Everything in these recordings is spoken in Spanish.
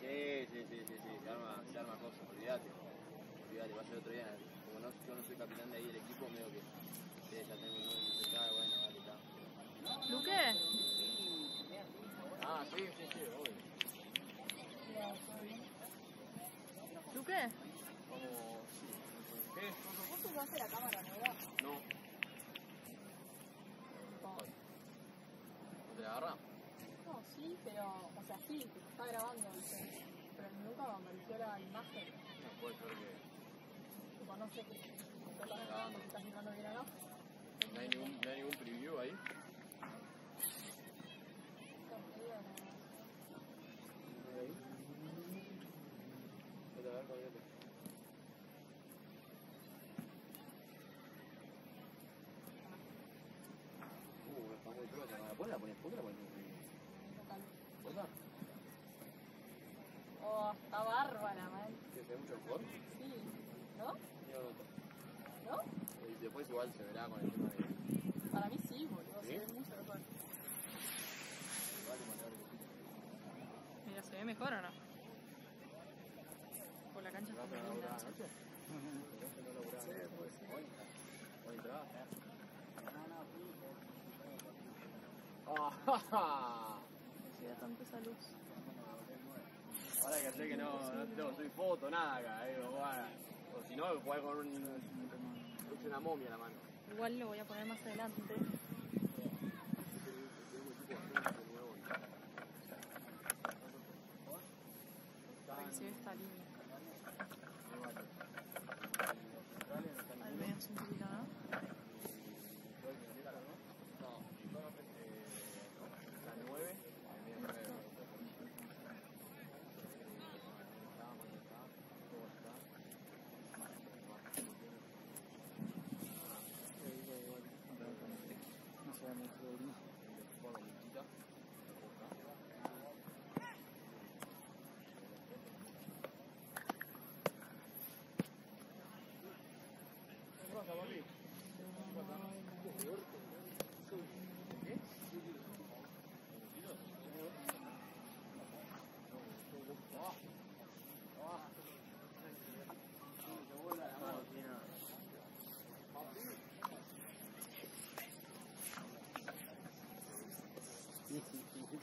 Sí, sí, sí, sí, sí, se arma, se arma cosas, olvídate. Olvídate, va a ser otro día. Como no, yo no soy capitán de ahí del equipo, medio que sí, ya tengo un sé qué, bueno, vale, está. ¿Luque? Ah, sí, sí, sí, obvio. ¿Luque? Como, sí. ¿Qué? ¿Vos usaste la cámara nueva? No. ¿Te la agarra? No, sí, pero, o sea, sí, está grabando, ¿viste? pero nunca me apareció la imagen. No, puede ser que Tipo, no sé qué qué estás grabando, si estás filmando bien o no. no hay ningún, no hay ningún preview ahí. Vete a ver, olvídate. Uh, está muy pro, ¿la pones? ¿La pones? ¿Por qué la pones? ¿Posta? Oh, está bárbara, man. ¿Que se ve mucho mejor? Sí, ¿no? Yo no noto. ¿No? Y después igual se verá con el tema de... Para mí sí, boludo, ¿Sí? se ve mucho mejor. Igual le mandaba el cosito. Mira, ¿se ve mejor o no? Por la cancha ¿Vas está a muy linda. laburar anoche? ¿Tenés que no laburar anoche? ¿Hoy? ¿Hoy trabajas? ¡Ah! No se da tanto esa luz. No, no soy foto, nada acá, bueno. O si no, jugar con un, una momia en la mano. Igual lo voy a poner más adelante.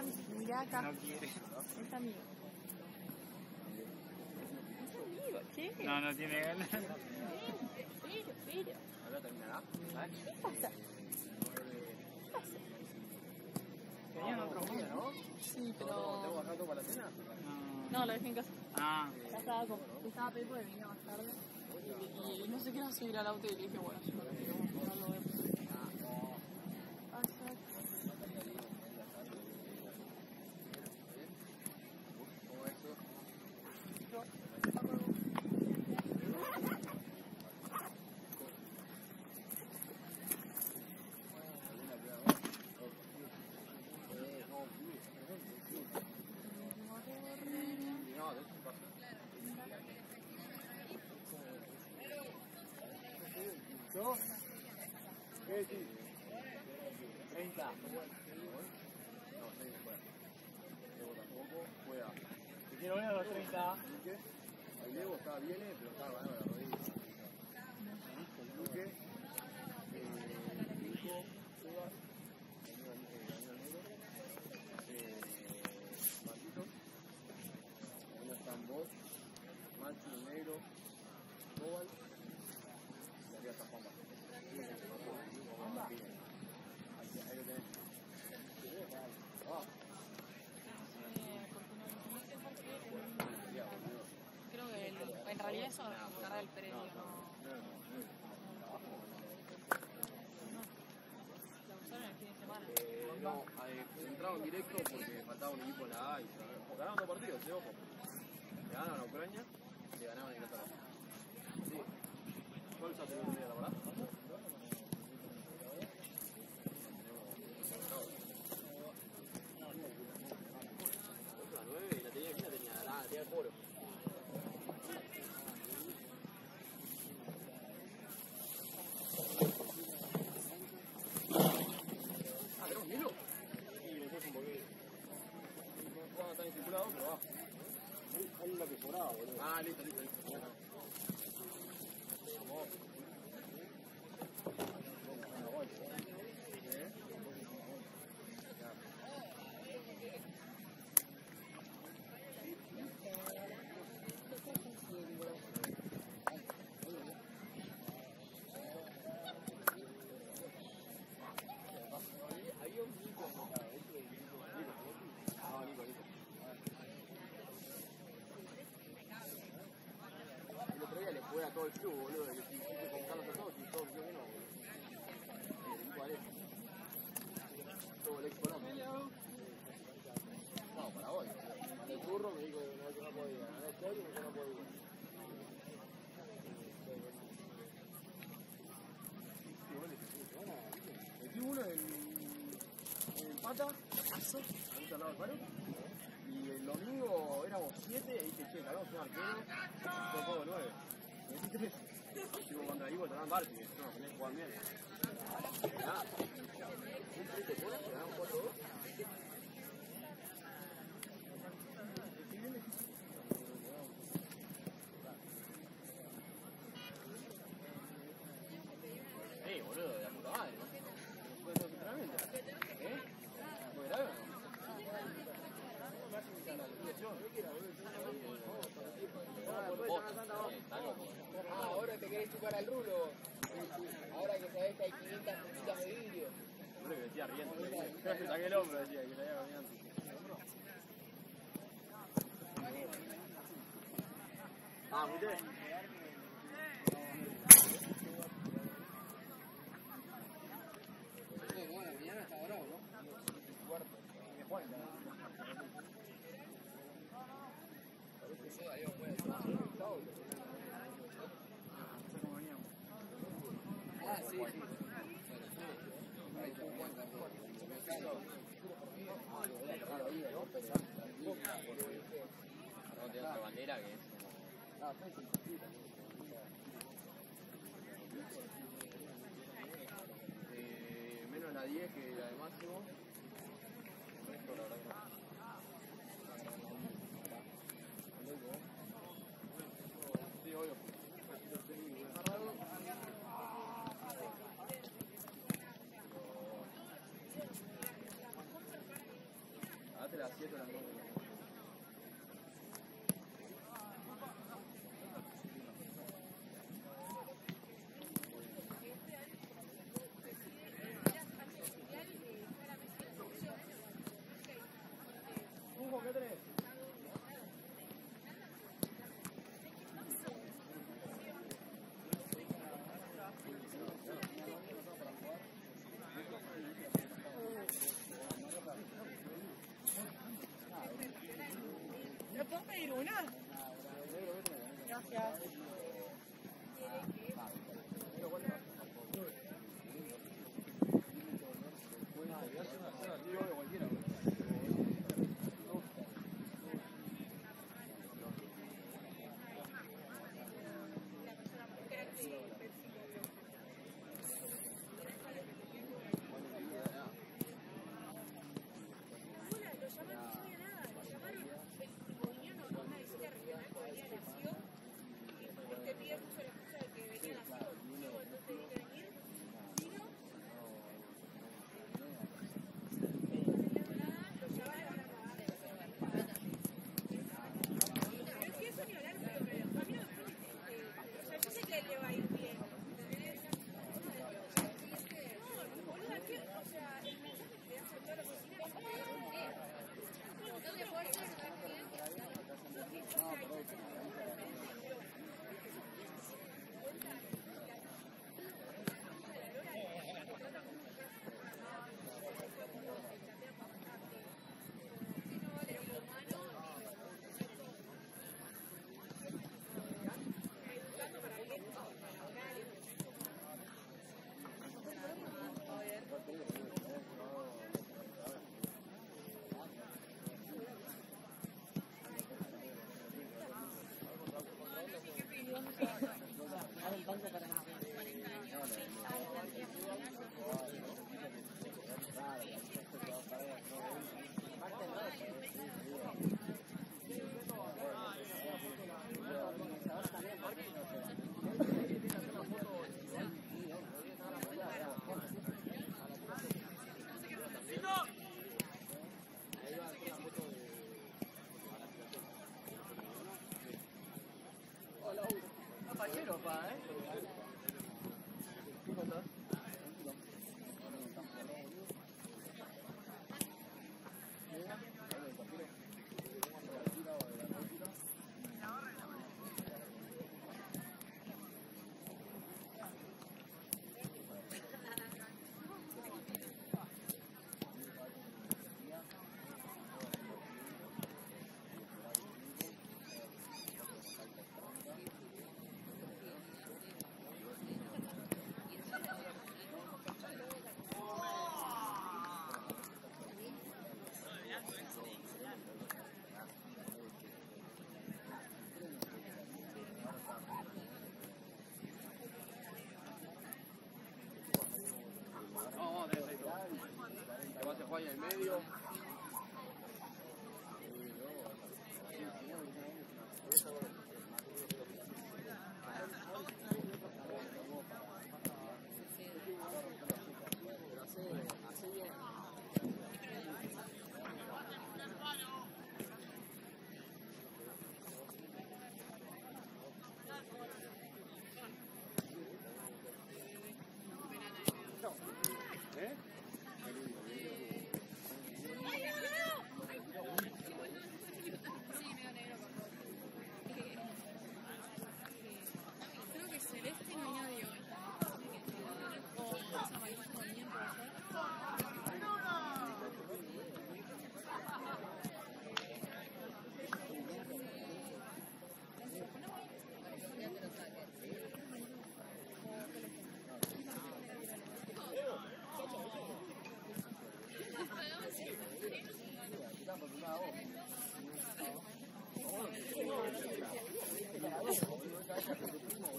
amigo, mira acá. No quiere. Es amigo. Es amigo, che. No, no tiene ganas. Pero, pero. ¿Ahora terminará? ¿Qué pasa? ¿Qué pasa? Tenían otro día, ¿no? Sí, ¿Tengo pero. rato para la cena? No. Lo dejé en casa. Ah, Ya estaba, con... estaba Pepo y venía más tarde. Y, no sé qué era subir al auto y le dije, bueno, yo creo que no lo vemos. Ah, ¿Cómo es eso? No, de eso pasa. ¿yo? ¿Qué sí? 30. No, sí, fue. Diego tampoco, fue a. Si quiero ver a los 30. Luque. Ahí Diego estaba bien, pero estaba ganando la rodilla. Luque. Eh, Nico, Sebas. Daniel, eh, Daniel Negro. Eh, Marquito. Ahí están vos. Macho, Negro. Cobal. Y arriba está Juan valía eso, cargar el predio, no. La usaron el fin de semana. Eh, no, eh, entraron directo porque faltaba un equipo en la A y se- ganaron dos partidos, eh, ojo. Le ganaron a Ucrania y le ganaron a Inglaterra. Sí. ¿Cuál es el otro día, la verdad? La nueve y la tenía, ¿quién la tenía? La tenía el Poro. Ah, ¿tenemos Milo? Sí, nosotros un poquito. No está estipulado, pero va. Hay una que sobraba, boludo. Ah, listo, listo, listo. Vamos. Había un Nico Ah, Nico, Nico. El todo el club, boludo. Le hiciste con Carlos y todos dijeron que no, boludo. Equipo Alejo. Todo el. No, para hoy. El burro me dijo que no, que podía. El que no podía. Metí uno en, pata, ahí al lado del. Y el domingo éramos siete y dije, che, ganamos un arquero, juego nueve. Metí tres. Digo, cuando ahí votaban Barty, que no, tenés que jugar bien. Nada. Un triple fuera, que ganamos 4-2. Eh, boludo, de la puta madre, ¿no? Después de todo entrenamiento. ¿Eh? ¿Fue grave o no? Ah, ahora te querés chupar al rulo. Ahora que sabés que hay 500 puntitas de vidrio. Hombre, que decía riendo. Creo que saqué el hombro, decía, que salía caminando. Ah, muy bien. No, no, la mañana está bravo, ¿no? Eso Darío puede Ah, sí, sí. Ahí te cuenta. No, tiene otra bandera que es como... Eh, menos la 10 que la de máximo. El resto, la verdad que no. Sí, obvio. Date las 7 o las 9. Hugo, ¿qué tenés? ¿Me puedo pedir una? Gracias.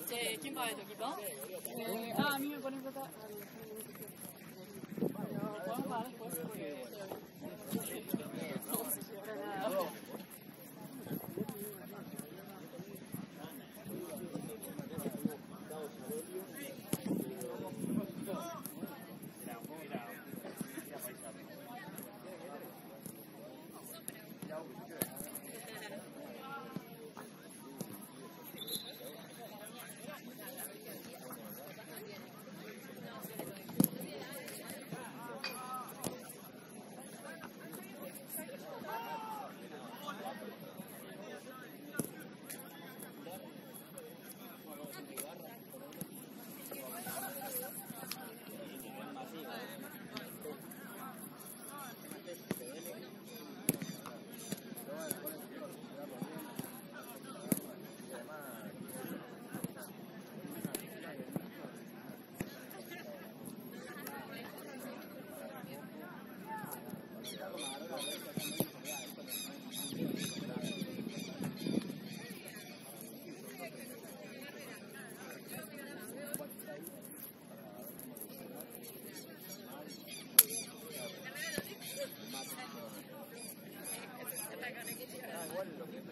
Che, ¿quién paga tu equipo? Eh, ah, a mí la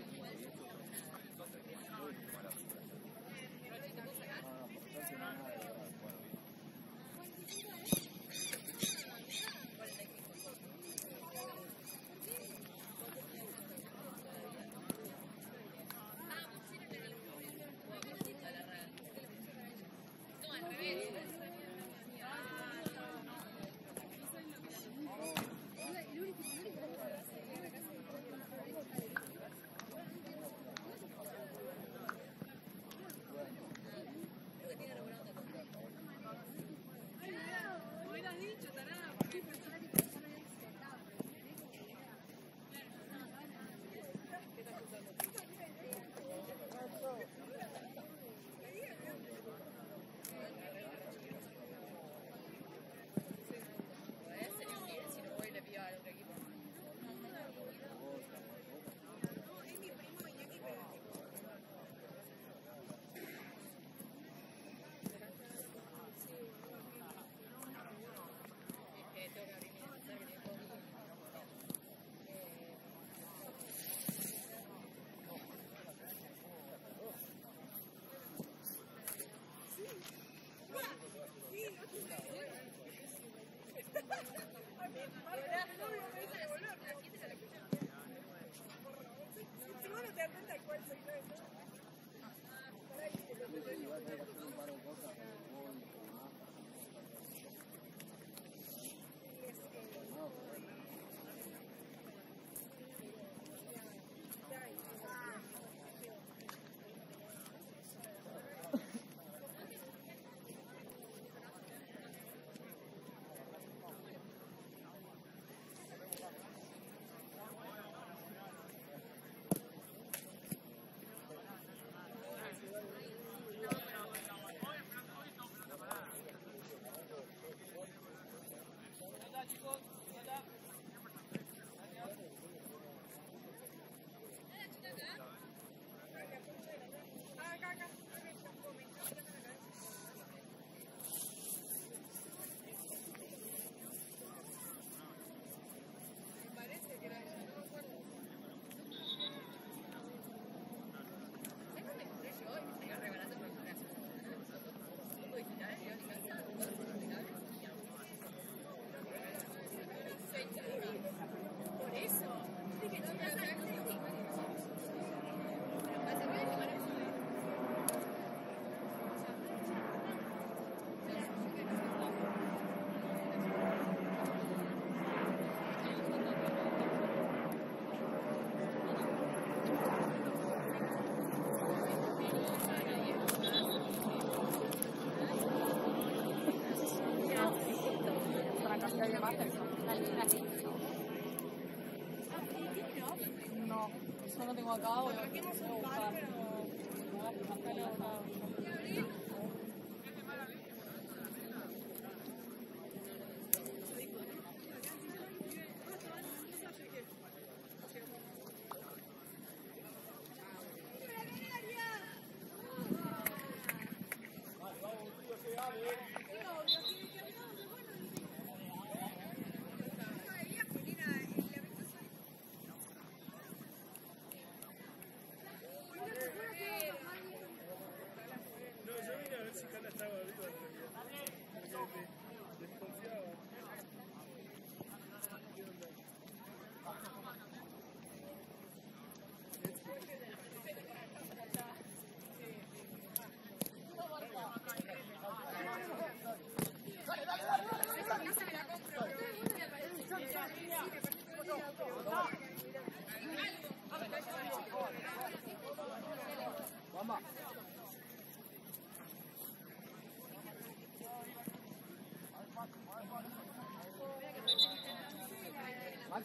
eso no tengo acá, voy a voy a buscar. Acá le vas a-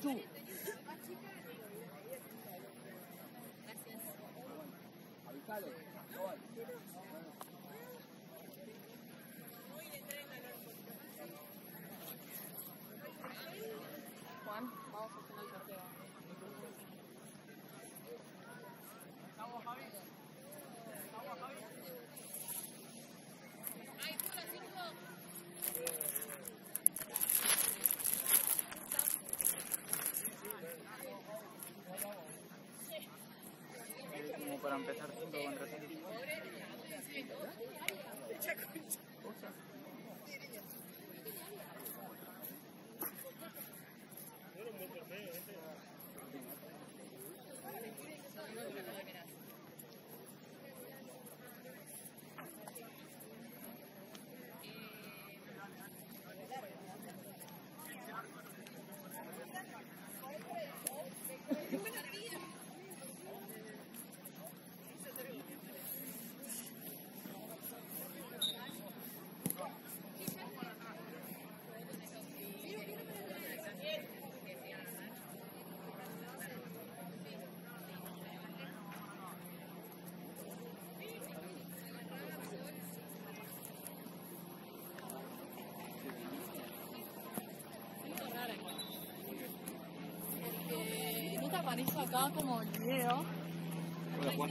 Avisale. para empezar 5 contra 5. aparezco acá como el video. Hola, Juan.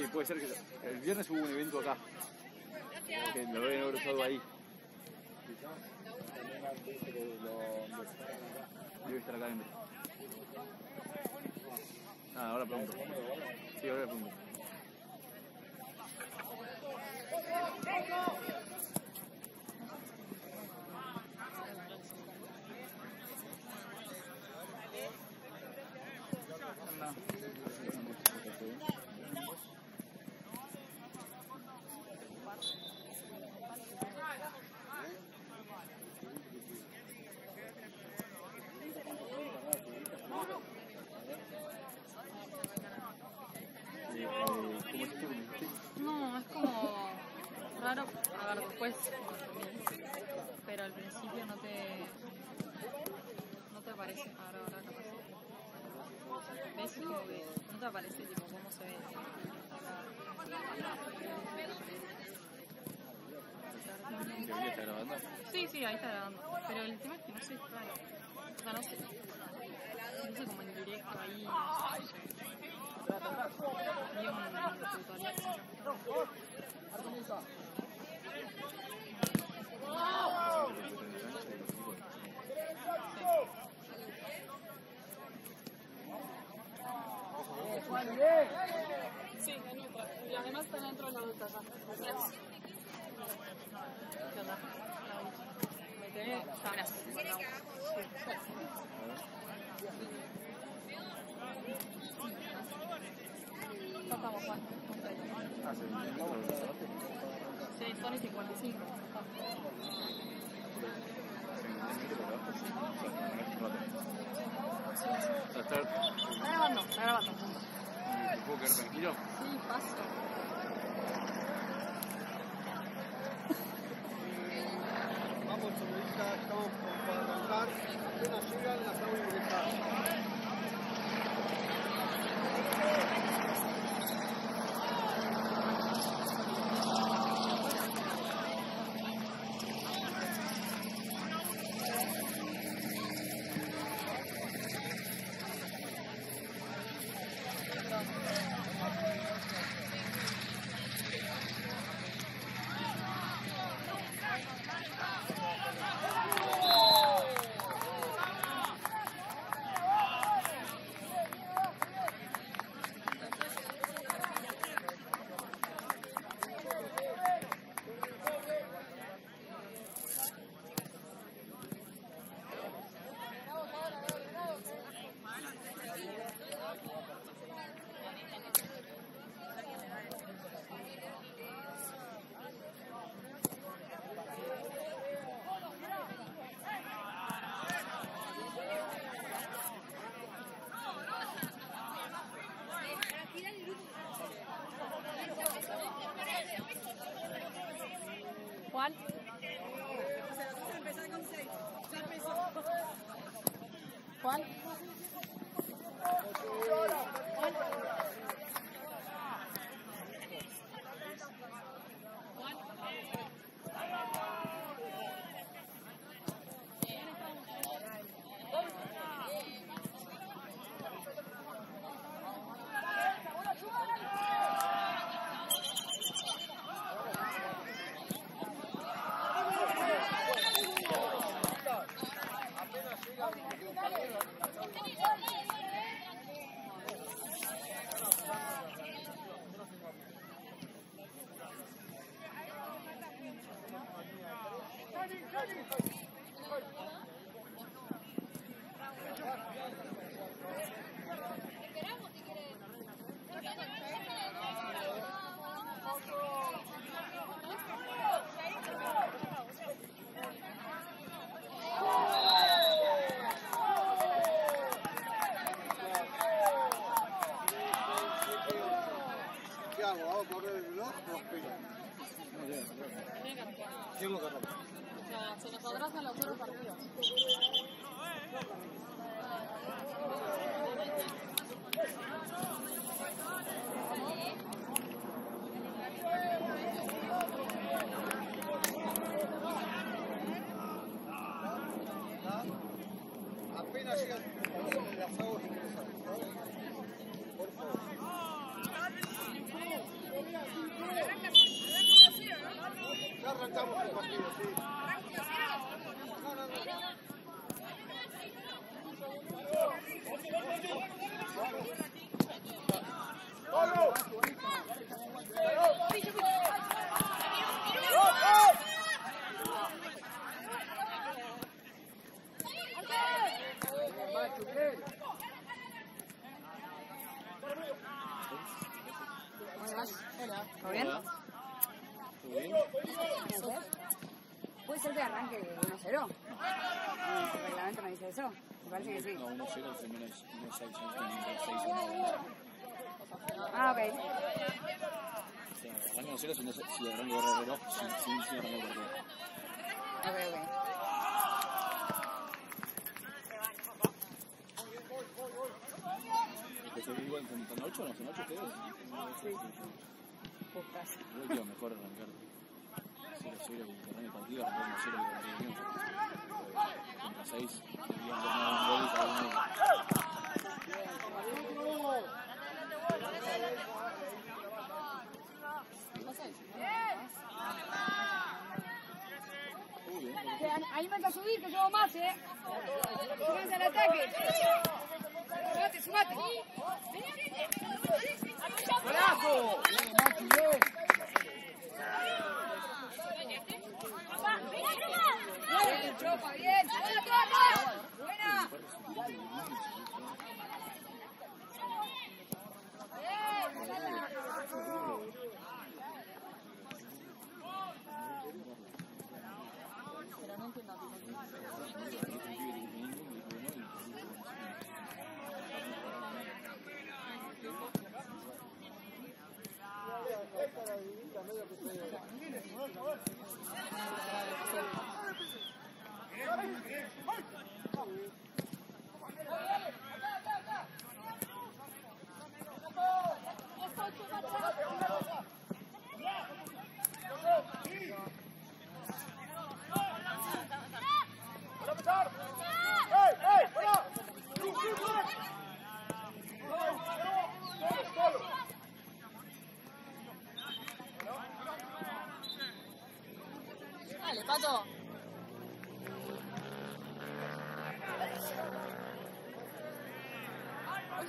Sí, puede ser que el viernes hubo un evento acá. Que lo haber usado ahí. Debe estar acá adentro. Ah, ahora pregunto. Sí, ahora pregunto. Eh, eh, ¿Cómo es esto que me dijiste? No, es como raro. A ver, después. Pero al principio no te. No te aparece. Ahora, ahora capaz. ¿Ves? Es como que no te aparece tipo cómo se ve. ¿Que Billy está grabando? Sí, sí, ahí está. Pero el tema es que no sea, no sé. No sé como en directo ahí. Sí, de la ventana. ¿Qué Gracias. Juan. Sí. Son y 55. Ya está. Grabando, está grabando. ¿Te puedo quedar tranquilo? Sí, paso. Gracias. Juan. Arrancar. O sea, se nos atrasan los otros partidos. Apenas llegan las hago ingresar. Por favor. Ya arrancamos el partido, sí. No, no, no. ¿Todo bien? ¿Todo bien? ¿Puede ser que arranque 1-0? El reglamento no dice eso. Me parece que sí. No, 1-0 es menos 1-6, 6-1. Ah, ok. O sea, arranca 1-0 si, si arranca el reloj, sin arrancar el partido. Ok, ok. ¿Que se igual con, con 8 no? ¿Son 8 ustedes? Sí. Mejor arrancar cero y terminar el partido, arrancó 1 0 y ganaría Unión. Contra 6, querían ganar un gol cada uno. Muy bien, Que an- Anímate a subir, que llevo más, ¿eh? Súbanse al ataque. Sumate, sumate. ¡Golazo! Bien, tropa.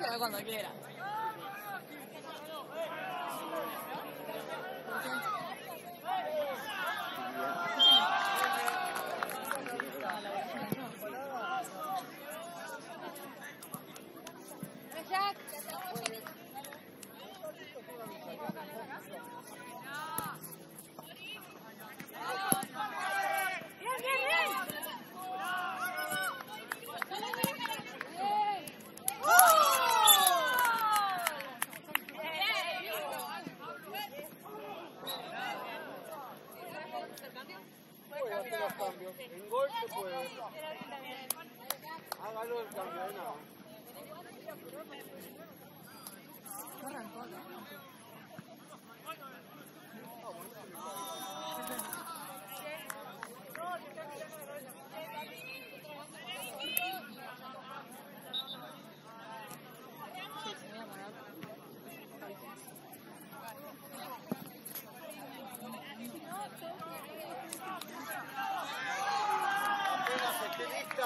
Pero cuando quieras.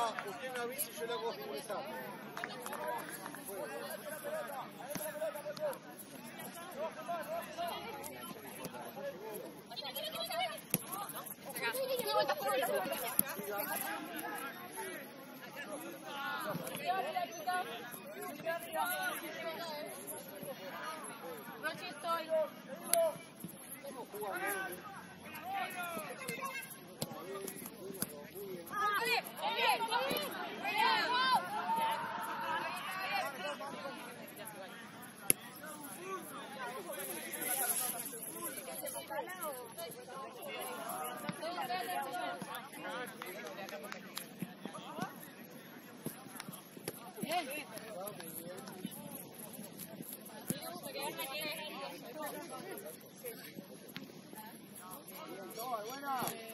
Esté lista, usted me avisa y yo le hago finalizar. Rochi, estoy. No,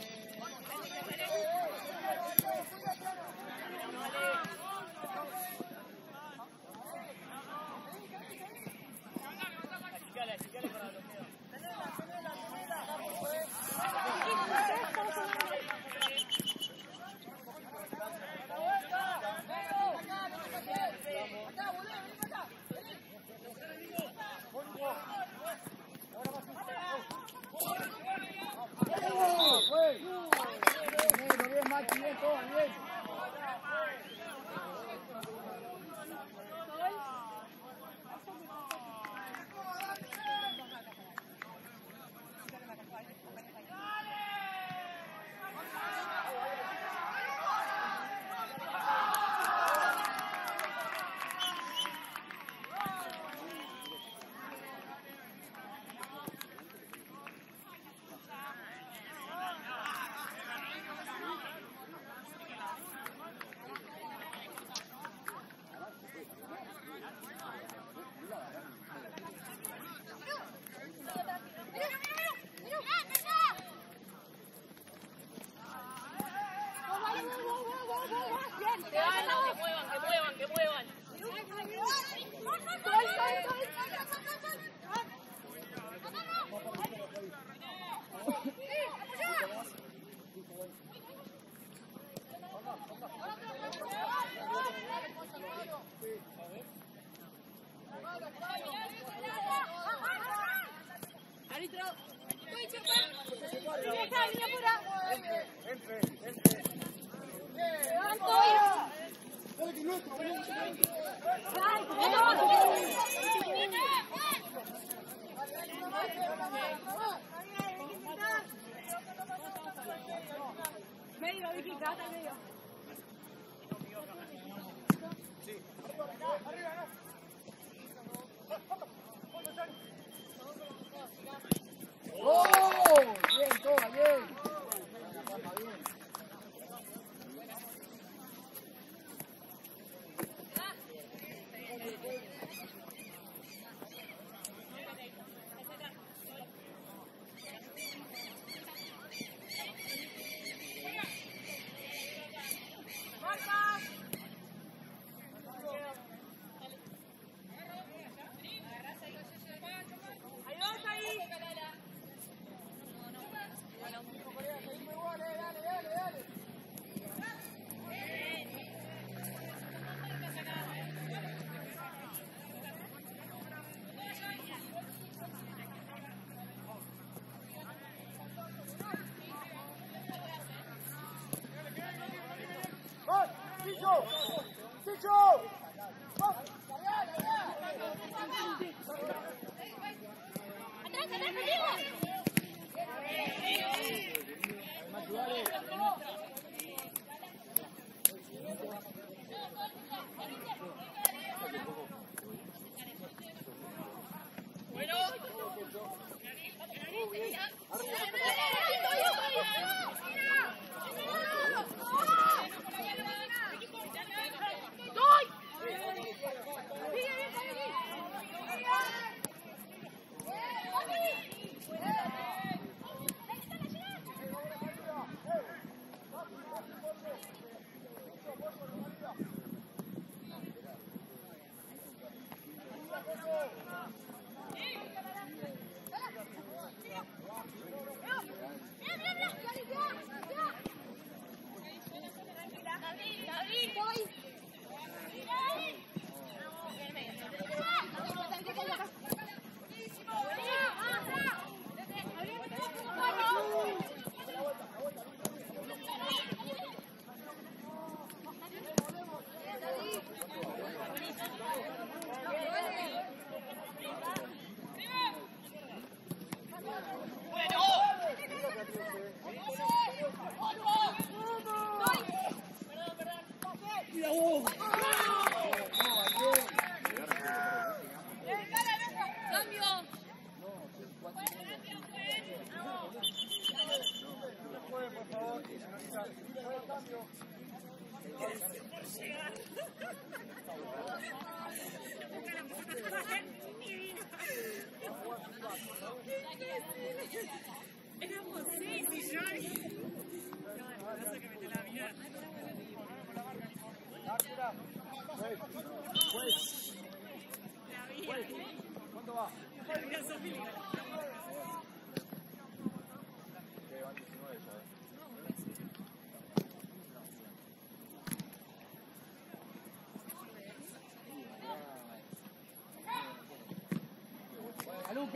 수지씨 수. Luque. ¡Quédate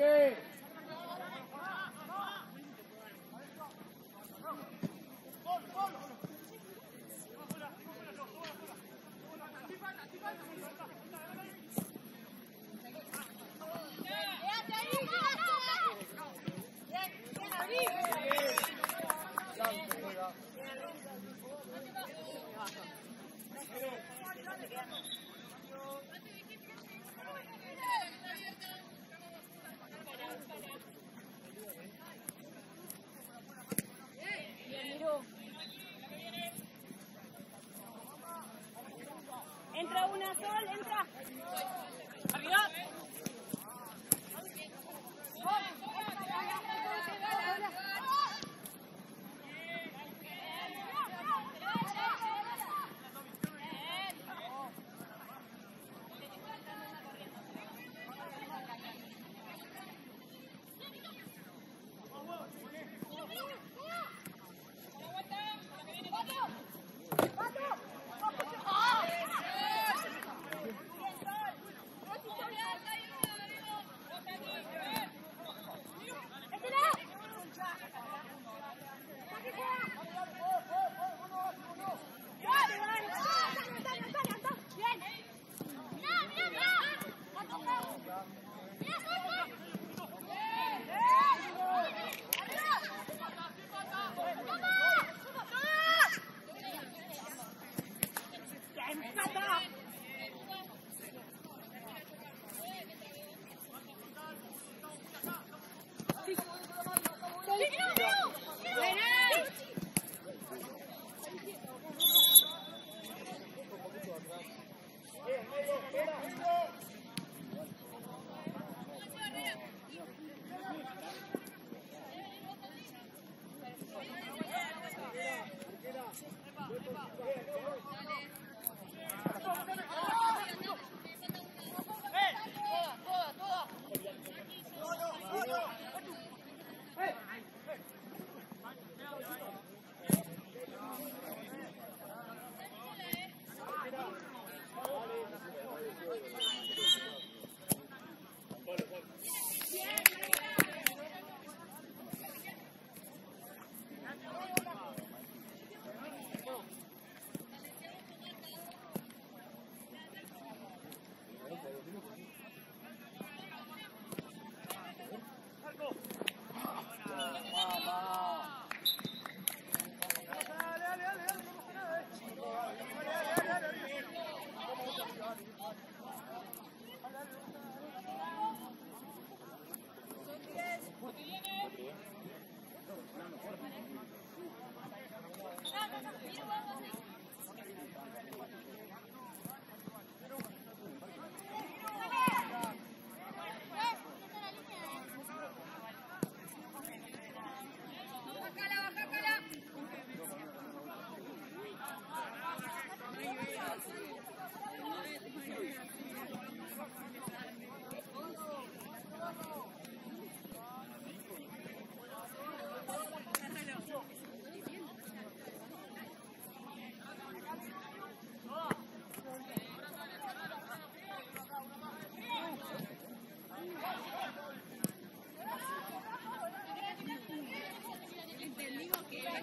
ahí!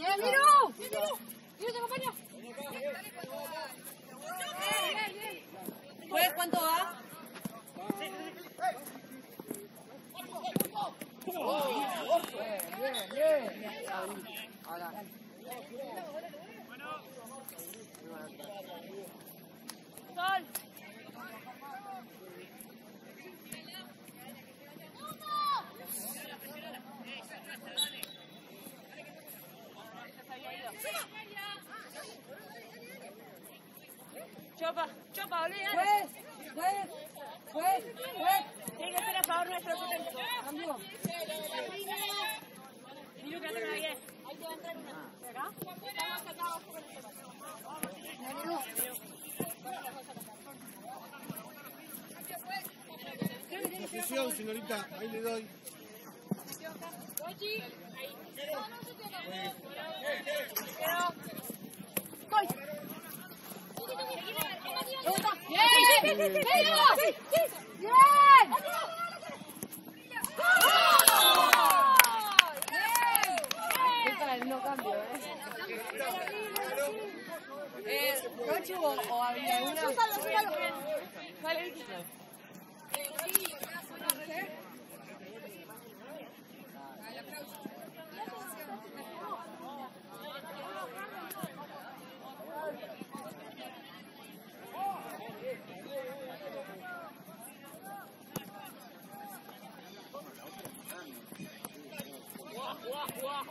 ¡Bien, Miru! ¡Miru, te acompaño! ¿Juez cuánto va? Bien, bien, bien. Ahora. ¡Sol! Chopa, chopa, olvídate. ¡Juez! ¡Juez! ¡Juez! ¡Juez! Tiene que ser a favor nuestro 10. Posición, señorita, ahí le doy. ¡Voy! No cambio, ¿eh? Eh, ¿Rochu o,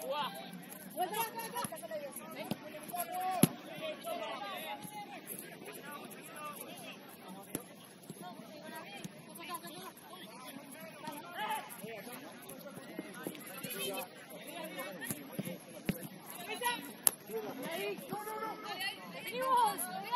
o había alguna? Vale. Vale,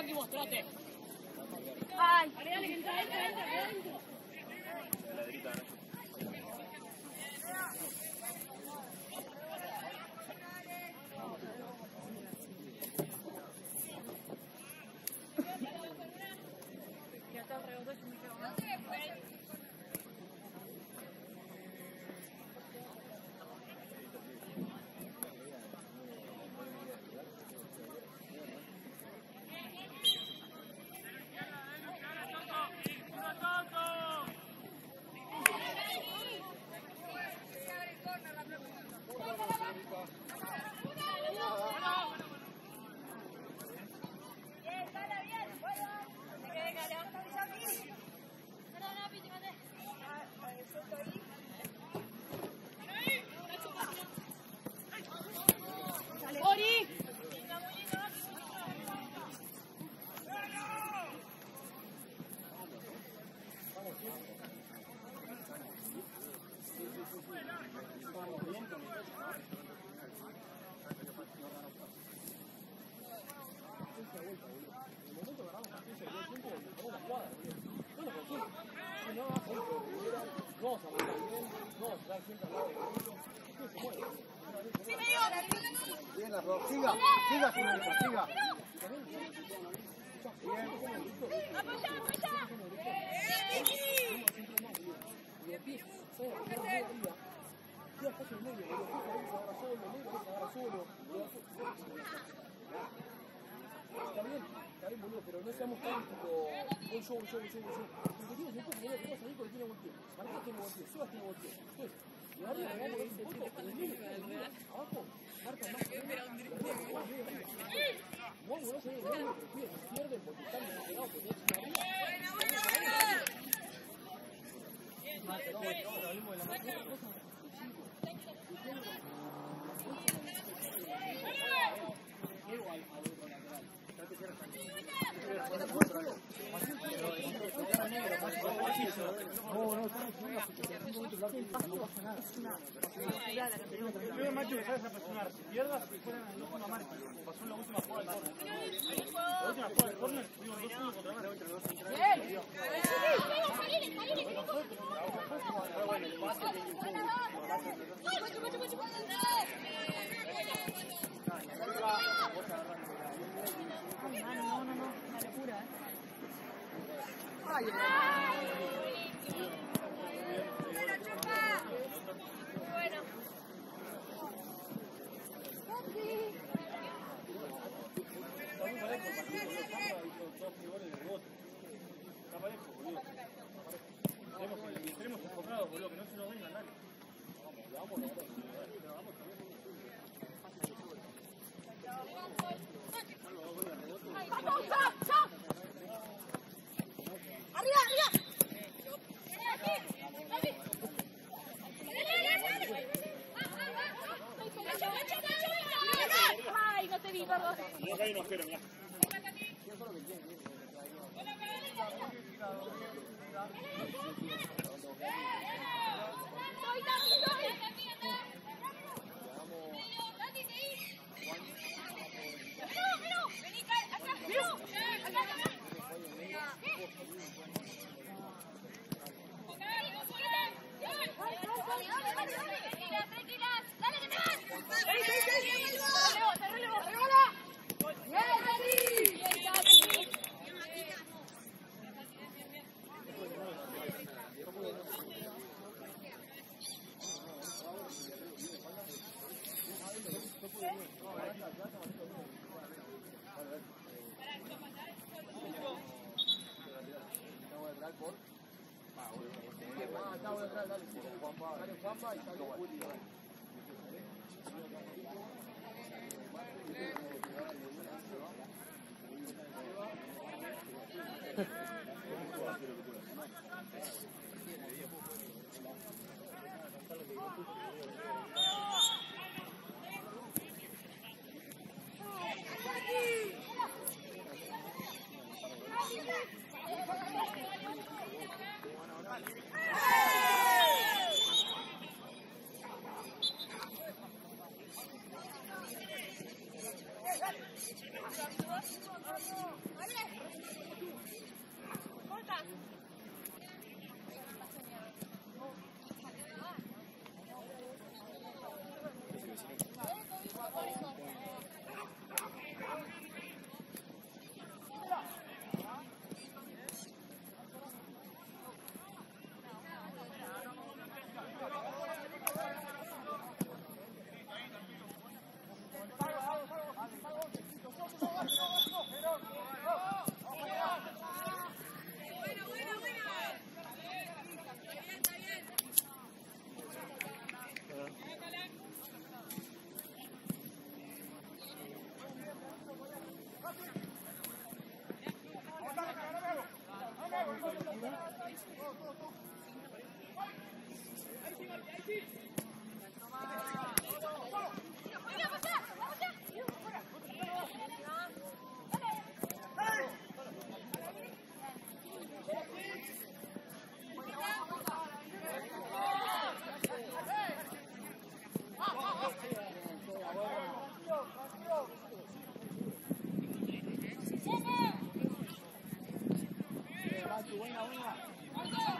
Maki, mostrate. ¡Ay! Bien, la Ro- siga, siga, señorita, siga. Está bien, está bien, boludo, pero no seamos tan tipo, voy yo, voy yo, voy yo, voy yo. Porque tienes un poco, boludo, que vas a salir porque tiene buen pie. Marcás tiene buen pie, Sebas tiene buen pie. Entonces, le va a regalar un poco, en el medio, en el medio, abajo, marca más. No, no se ve, no, pero pie, se pierden porque están desesperados, porque tienen arriba. Primero macho que sabes a presionar, si pierdas, que fueran en la última marca, como pasó en la última jugada del córner. La última jugada del córner, digo, dos uno contra Marca. Ay, mano, no, no, no, una locura, ¿eh? Estaremos, estaremos enfocados, boludo, que no se nos venga nadie. ¡Arriba, arriba! ¡Ay, no cae un. ¡Soy, Dani, soy! ¡No, no! ¡Vení, acá! ¡No! ¡Acá, acá! Ah, acabo de entrar, dale, どうぞ!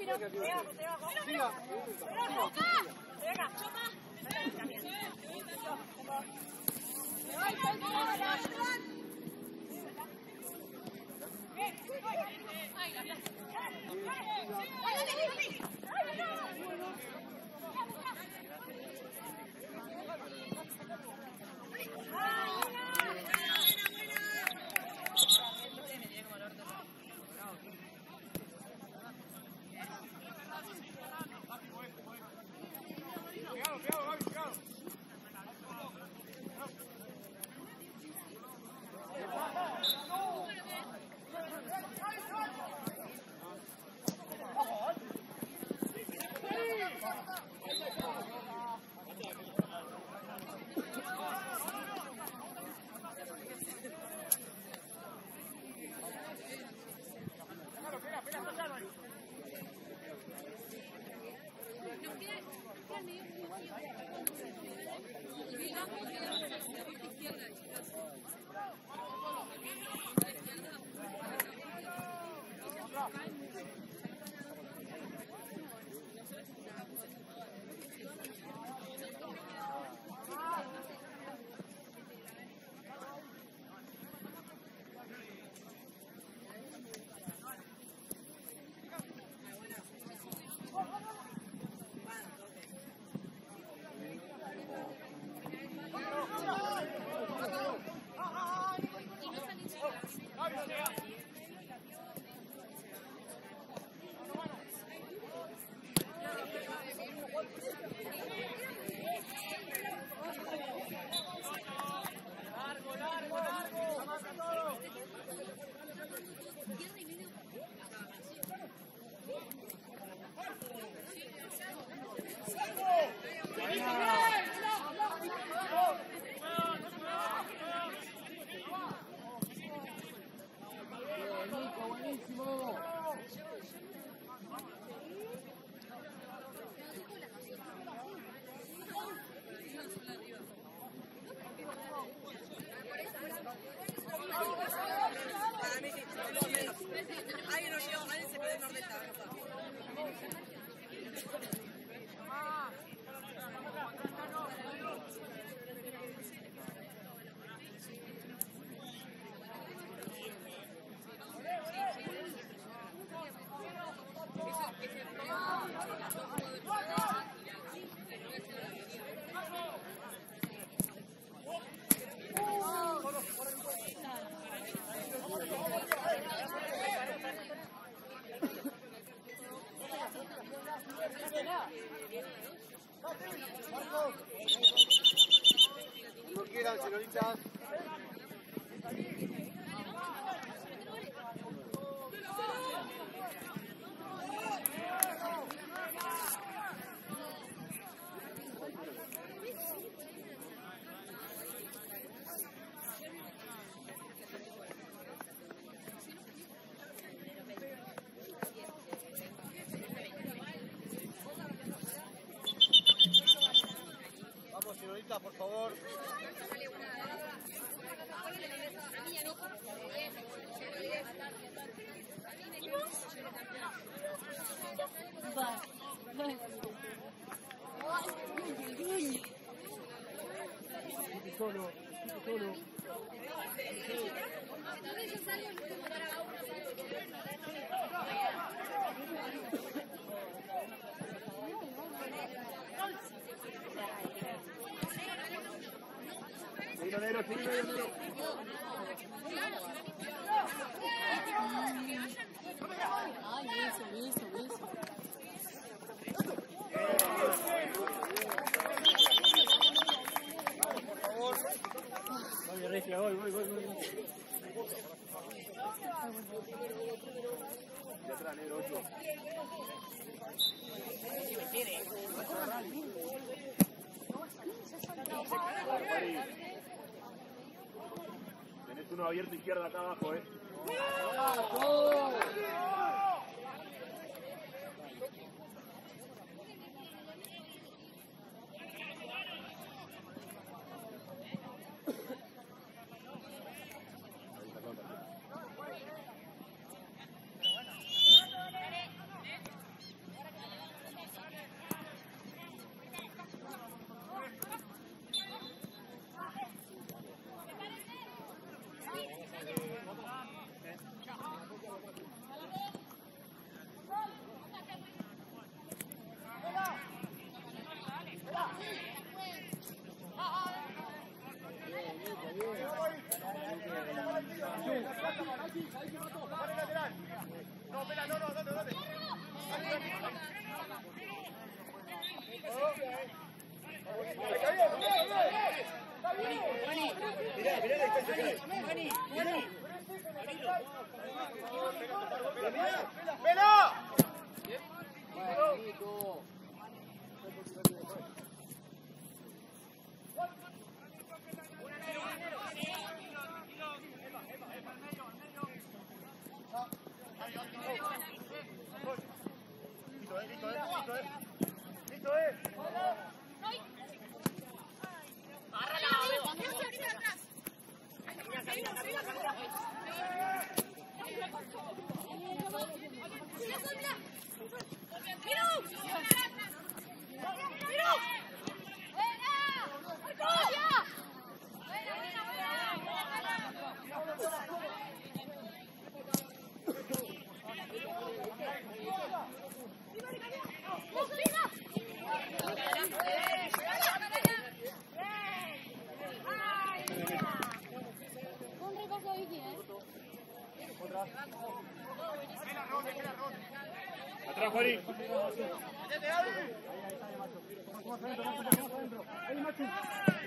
Cuando Solo, solo. Seguilo negro, seguilo negro. Ay, eso, eso, eso. Por favor. Regia, voy, voy, voy, voy. De atrás, negro, ocho. Mari. Tenés uno abierto izquierda acá Atrás, Juaní.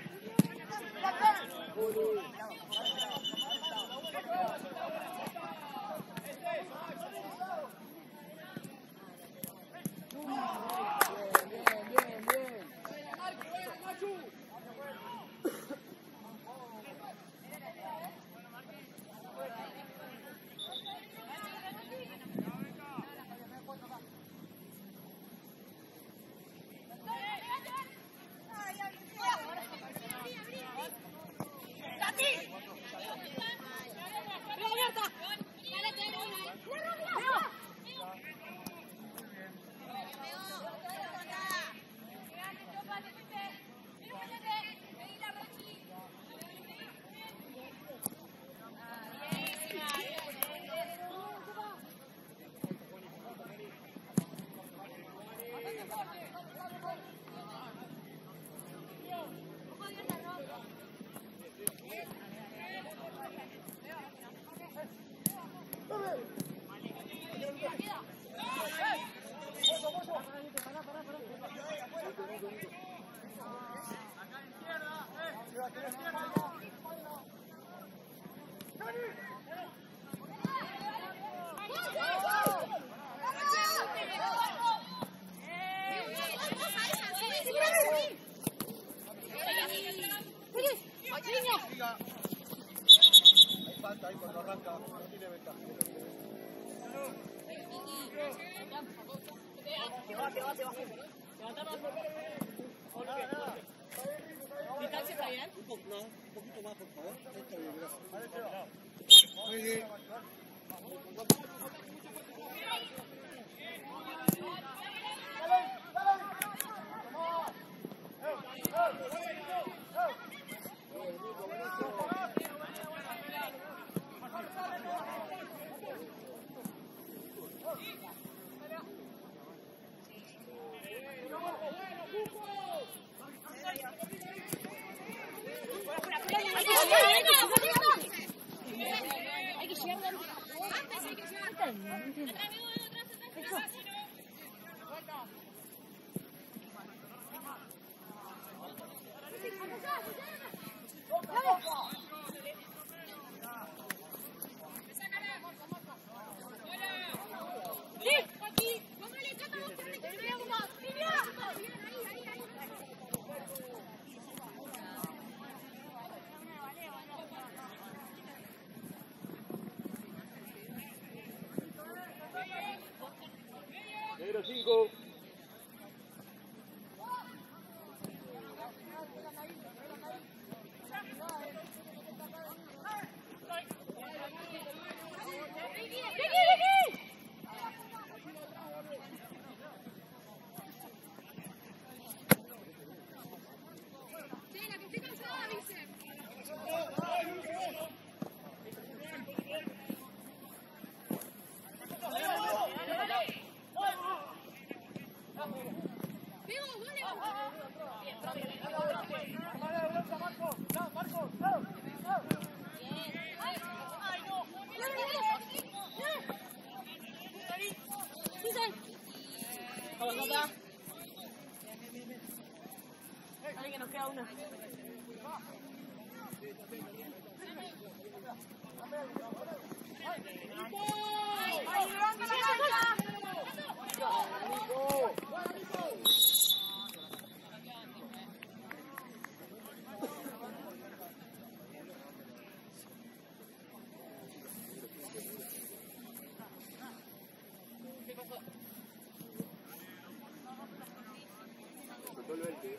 Thank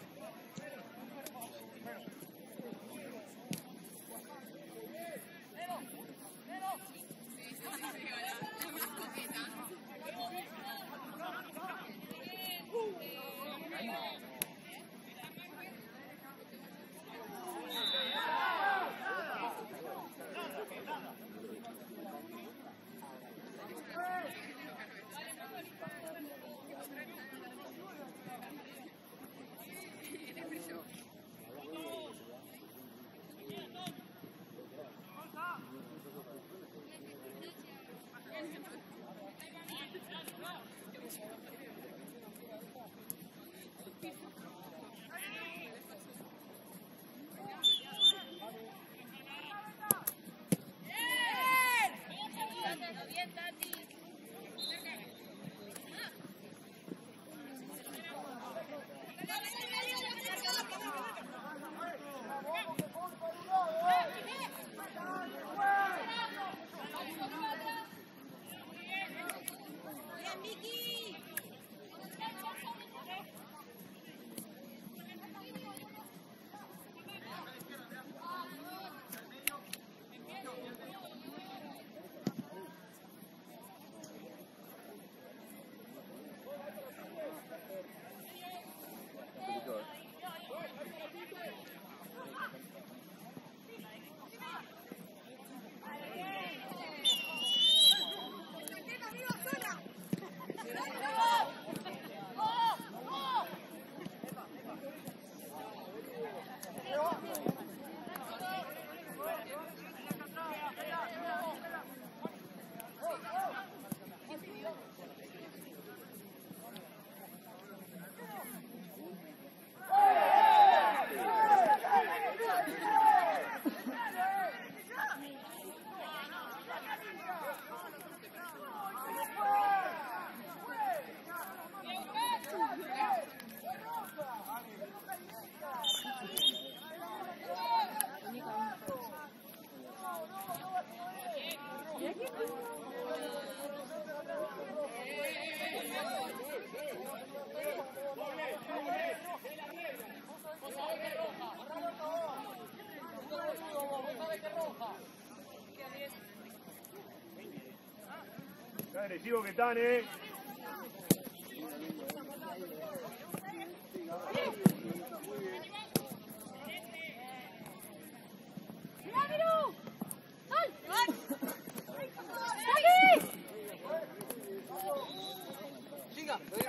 you. agresivo que están, eh. Siga, doy.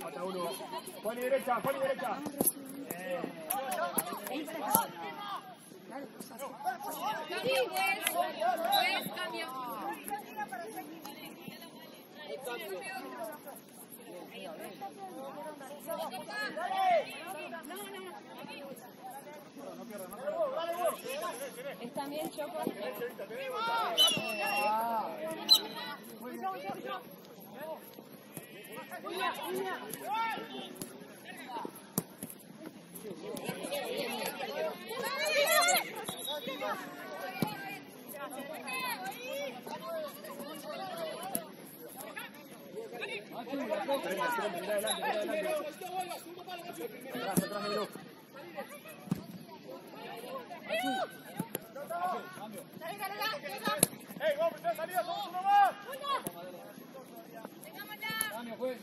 Falta uno. Juan y derecha, Juan y derecha. Sí, pues, pues, cambio. ¿Están bien, Choco? Frente, frente, mira adelante, mira adelante. Atrás, atrás, negro. ¡Ey, vamos, ya uno más! Muy fue.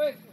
¿Cuánto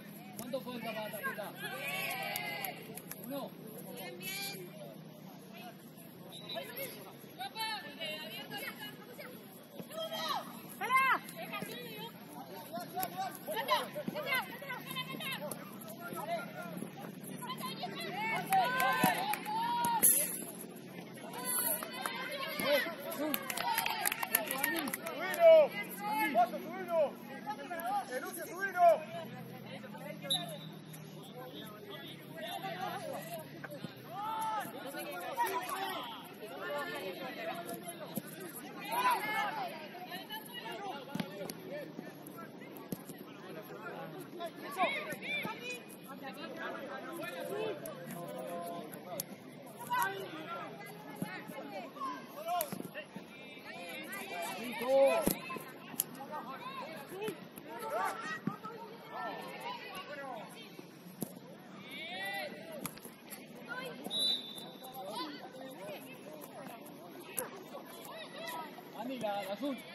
la, la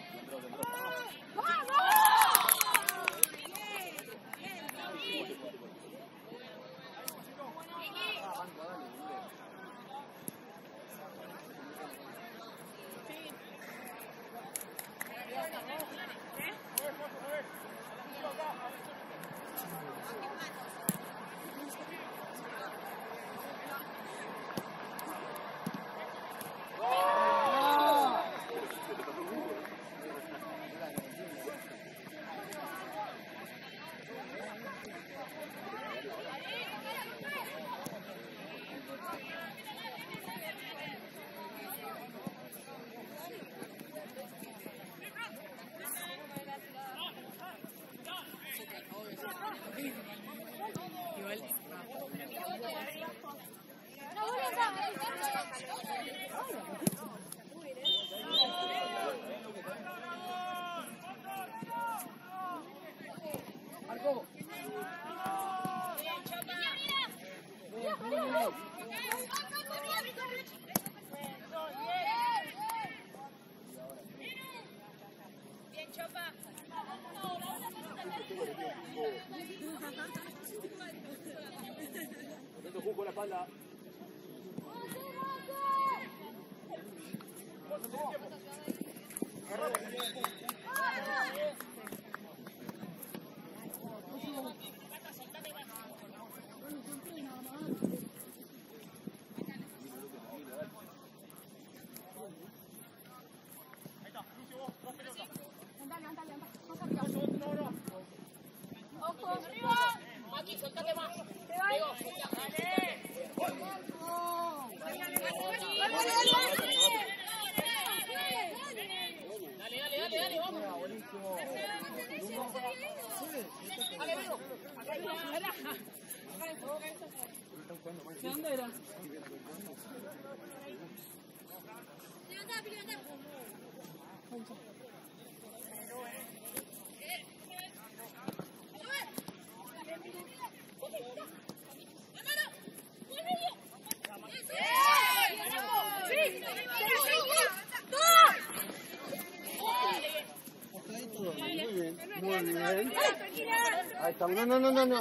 azul. Atento, Ju, con la espalda arriba. Maki, soltate más. Te va. ¿De dónde era? Muy bien, muy bien. Ahí está, no, no, no, no,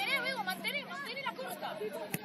Mantener, mantener, mantener la costa.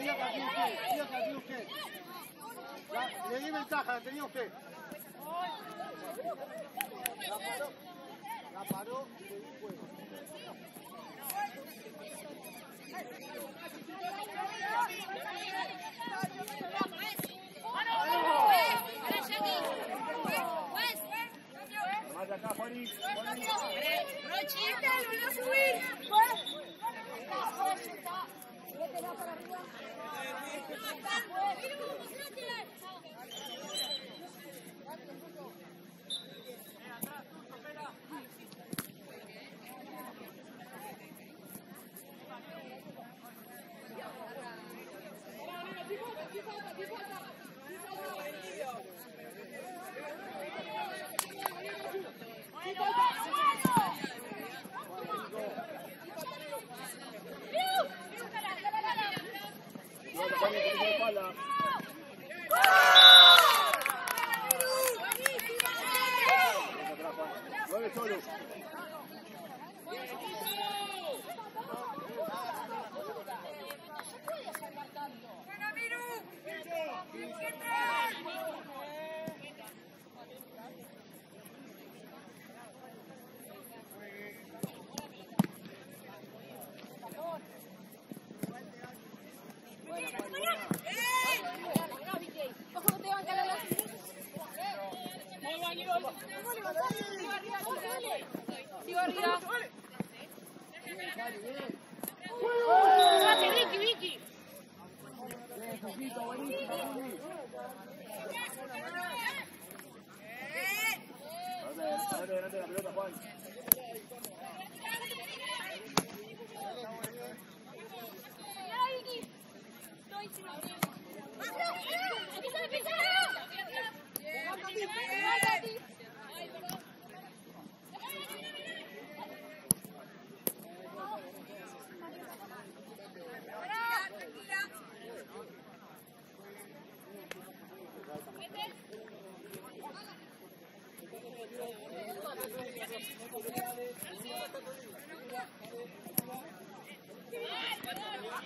Diga que que le di ventaja, tenía. La paró, la paró juego.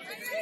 Yeah.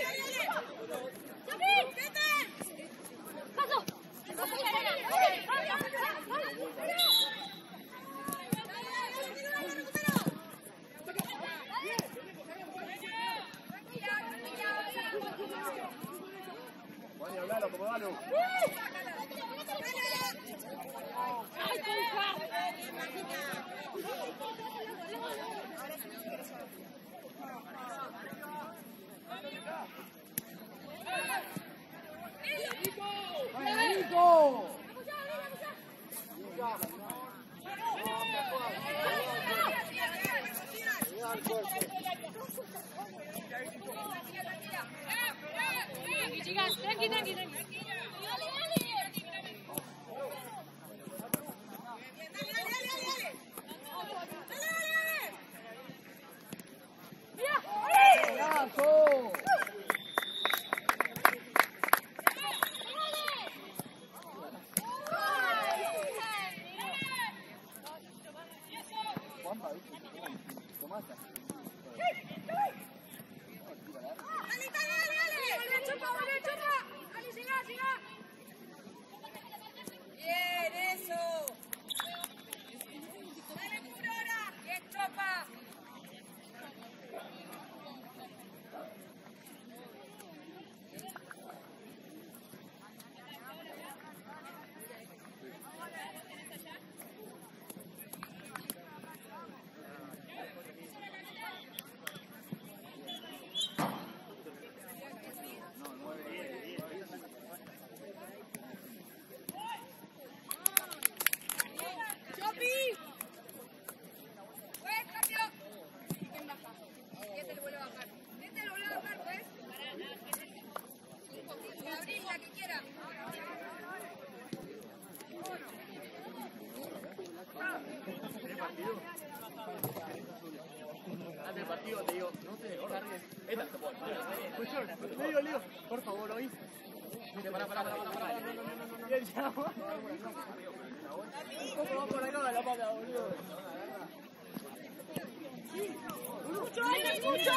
Digo, te digo, no te descargues. Esta, bueno, Leo, por favor, oí. Mire, pará, pará, pará, pará. Y el chavo. Va por acá la pata, boludo? ¡Mucho! ¡Mucho!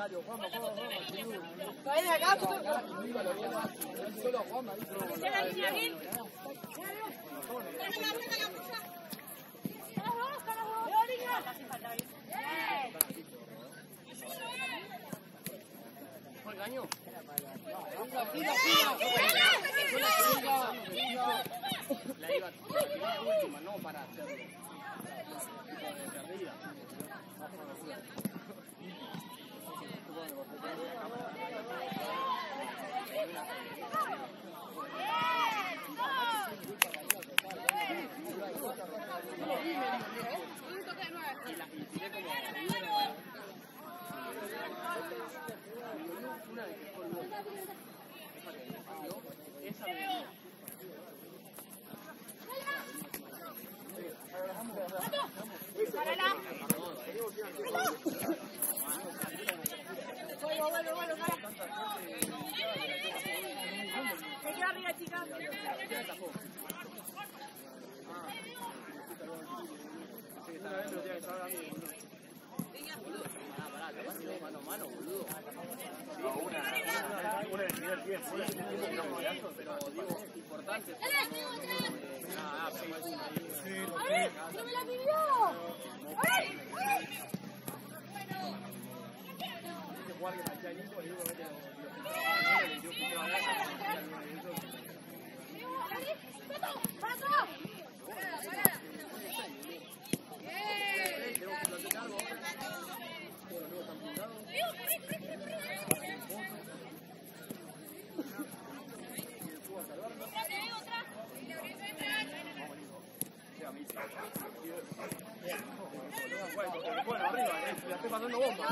contrario, Juanma, acá, no para hacer. De perdida. Y la y tiré como una de que fue el gol. Esa que me falló, esa me venía. Se queda arriba, está que. Ah, pará, capaz que mano a mano, boludo. Una de nivel 10, una nivel 10, no, golazo, Pero digo, importante. Ah, pero es una ¡No me la pidió! Bueno. Bueno, arriba, eh, la estoy pasando bomba.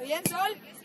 ¿Está bien,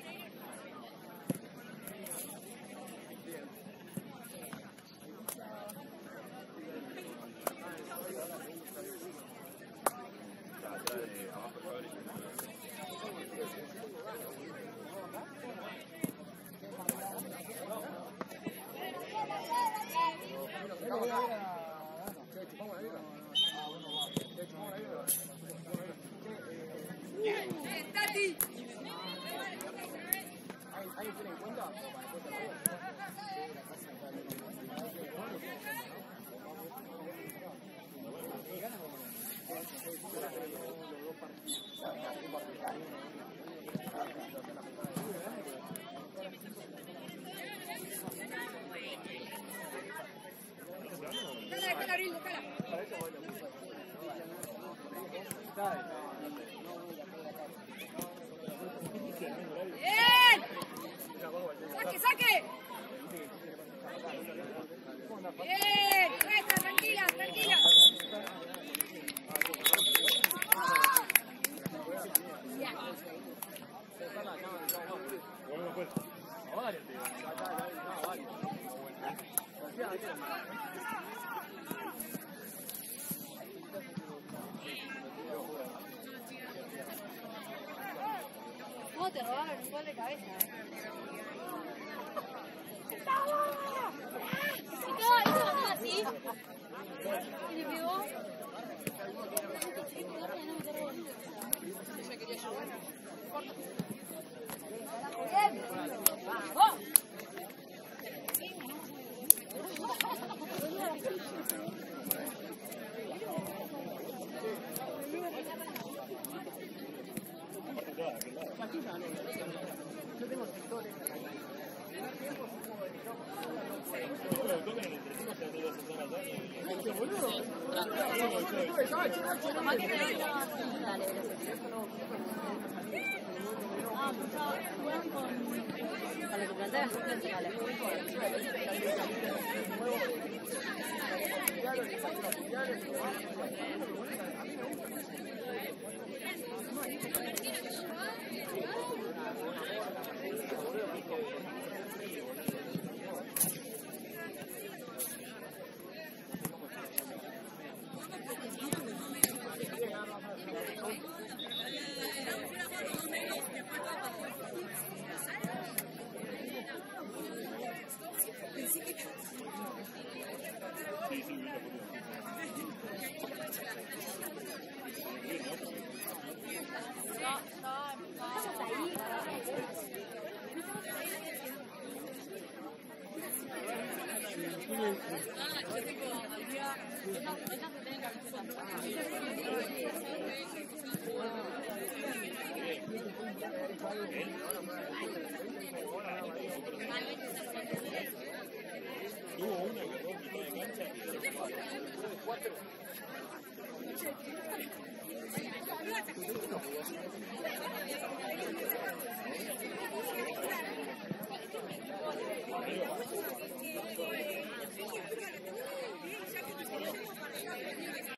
です。